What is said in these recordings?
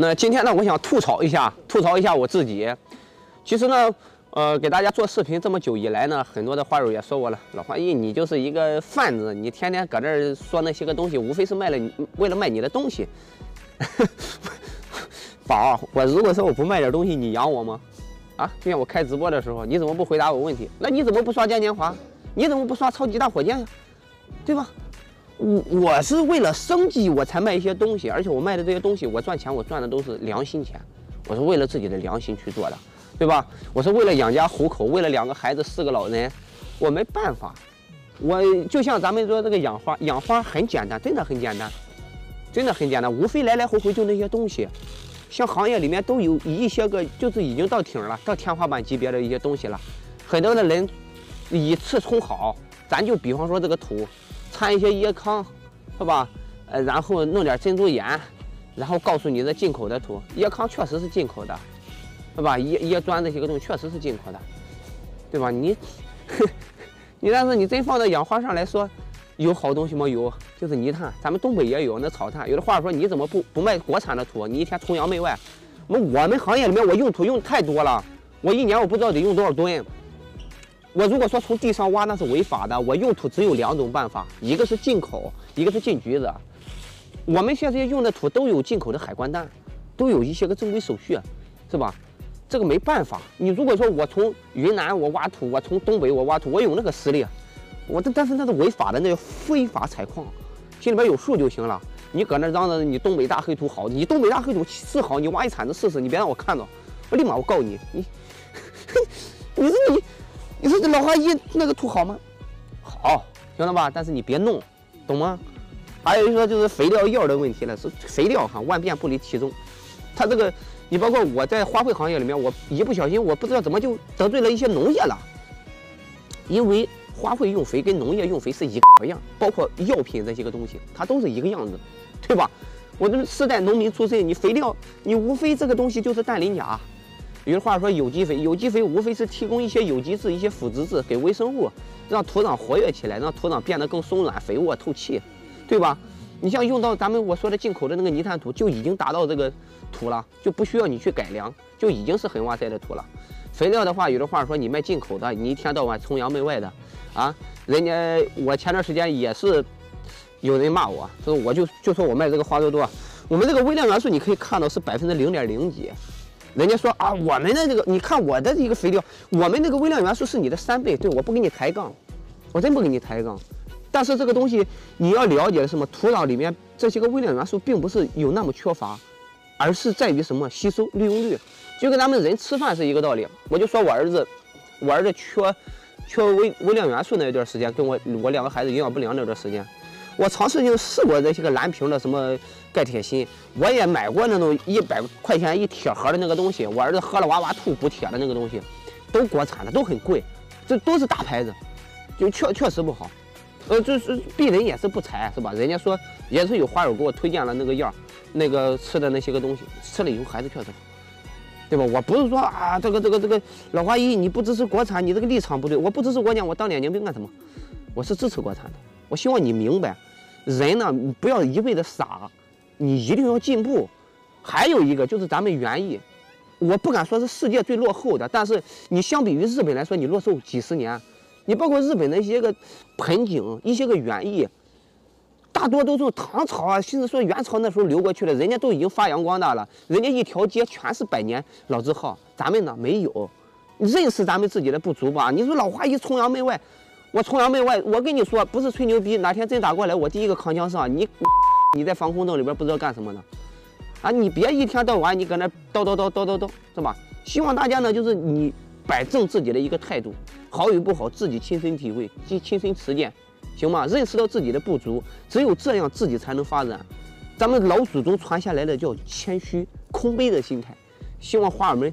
那今天呢，我想吐槽一下，吐槽一下我自己。其实呢，呃，给大家做视频这么久以来呢，很多的花友也说我了，老花艺你就是一个贩子，你天天搁这儿说那些个东西，无非是卖了为了卖你的东西。宝，我如果说我不卖点东西，你养我吗？啊，就像我开直播的时候，你怎么不回答我问题？那你怎么不刷嘉年华？你怎么不刷超级大火箭呀？对吧？我我是为了生计我才卖一些东西，而且我卖的这些东西，我赚钱我赚的都是良心钱，我是为了自己的良心去做的，对吧？我是为了养家糊口，为了两个孩子四个老人，我没办法。我就像咱们说这个养花，养花很简单，真的很简单，真的很简单，无非来来回回就那些东西。像行业里面都有一些个，就是已经到顶了，到天花板级别的一些东西了。很多的人以次充好，咱就比方说这个土。掺一些椰糠，是吧？呃，然后弄点珍珠岩，然后告诉你这进口的土，椰糠确实是进口的，是吧？椰椰砖这些个东西确实是进口的，对吧？你，你但是你真放到养花上来说，有好东西吗？有，就是泥炭，咱们东北也有那草炭。有的话说，你怎么不不卖国产的土？你一天崇洋媚外。我我们行业里面我用土用太多了，我一年我不知道得用多少吨。我如果说从地上挖那是违法的，我用土只有两种办法，一个是进口，一个是进局子。我们现在用的土都有进口的海关单，都有一些个正规手续，是吧？这个没办法。你如果说我从云南我挖土，我从东北我挖土，我有那个实力，我这但是那是违法的，那叫非法采矿，心里边有数就行了。你搁那嚷着你东北大黑土好，你东北大黑土是好，你挖一铲子试试，你别让我看到，我立马我告你，你，你说你。你说这老花一那个土好吗？好，行了吧？但是你别弄，懂吗？还有一说就是肥料药的问题了，是肥料哈，万变不离其宗。它这个，你包括我在花卉行业里面，我一不小心，我不知道怎么就得罪了一些农业了。因为花卉用肥跟农业用肥是一个样，包括药品这些个东西，它都是一个样子，对吧？我这世代农民出身，你肥料，你无非这个东西就是氮磷钾。有的话说有机肥，有机肥无非是提供一些有机质、一些腐殖质给微生物，让土壤活跃起来，让土壤变得更松软、肥沃、透气，对吧？你像用到咱们我说的进口的那个泥炭土，就已经达到这个土了，就不需要你去改良，就已经是很哇塞的土了。肥料的话，有的话说你卖进口的，你一天到晚崇洋媚外的啊，人家我前段时间也是有人骂我，说我就就说我卖这个花多多，我们这个微量元素你可以看到是百分之零点零几。人家说啊，我们的这个，你看我的一个肥料，我们那个微量元素是你的三倍。对，我不跟你抬杠，我真不跟你抬杠。但是这个东西你要了解的什么？土壤里面这些个微量元素并不是有那么缺乏，而是在于什么吸收利用率，就跟咱们人吃饭是一个道理。我就说我儿子，我儿子缺缺微微量元素那一段时间，跟我我两个孩子营养不良那段时间。我尝试性试过这些个蓝瓶的什么钙铁锌，我也买过那种一百块钱一铁盒的那个东西，我儿子喝了哇哇吐补铁的那个东西，都国产的，都很贵，这都是大牌子，就确确实不好。呃，就是病人也是不才，是吧？人家说也是有花友给我推荐了那个药，那个吃的那些个东西，吃了以后还是确实好，对吧？我不是说啊，这个这个这个老花姨你不支持国产，你这个立场不对。我不支持国产，我当眼睛病干什么？我是支持国产的，我希望你明白。人呢，不要一味的傻，你一定要进步。还有一个就是咱们园艺，我不敢说是世界最落后的，但是你相比于日本来说，你落后几十年。你包括日本的一些个盆景，一些个园艺，大多都是唐朝啊，甚至说元朝那时候流过去的，人家都已经发扬光大了，人家一条街全是百年老字号，咱们呢没有，认识咱们自己的不足吧？你说老花一崇洋媚外。我崇洋媚外，我跟你说，不是吹牛逼。哪天真打过来，我第一个扛枪上你。你在防空洞里边不知道干什么呢？啊，你别一天到晚你搁那叨叨叨叨叨叨，是吧？希望大家呢，就是你摆正自己的一个态度，好与不好自己亲身体会，亲亲身实践，行吗？认识到自己的不足，只有这样自己才能发展。咱们老祖宗传下来的叫谦虚、空杯的心态，希望花儿们。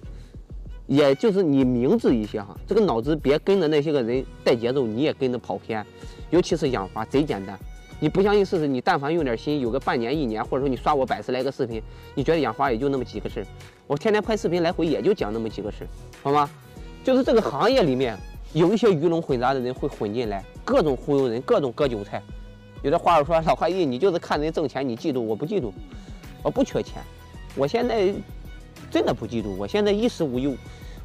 也就是你明智一些哈，这个脑子别跟着那些个人带节奏，你也跟着跑偏。尤其是养花，贼简单。你不相信试试？你但凡用点心，有个半年一年，或者说你刷我百十来个视频，你觉得养花也就那么几个事儿？我天天拍视频来回也就讲那么几个事儿，好吗？就是这个行业里面有一些鱼龙混杂的人会混进来，各种忽悠人，各种割韭菜。有的话友说老花艺，你就是看人挣钱，你嫉妒，我不嫉妒，我不缺钱。我现在真的不嫉妒，我现在衣食无忧，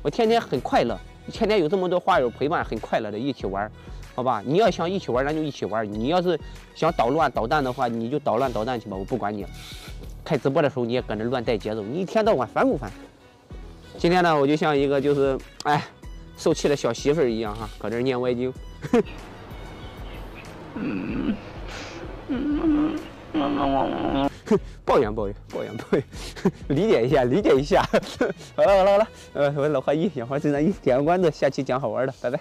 我天天很快乐，天天有这么多花友陪伴，很快乐的一起玩，好吧？你要想一起玩，咱就一起玩；你要是想捣乱捣蛋的话，你就捣乱捣蛋去吧，我不管你。开直播的时候你也搁那乱带节奏，你一天到晚烦不烦？今天呢，我就像一个就是哎受气的小媳妇儿一样哈，搁这念歪经。嗯 嗯抱怨抱怨抱怨抱怨，理解一下理解一下。好了好了好了，呃，我是老花一养花正在一点个关注，下期讲好玩的，拜拜。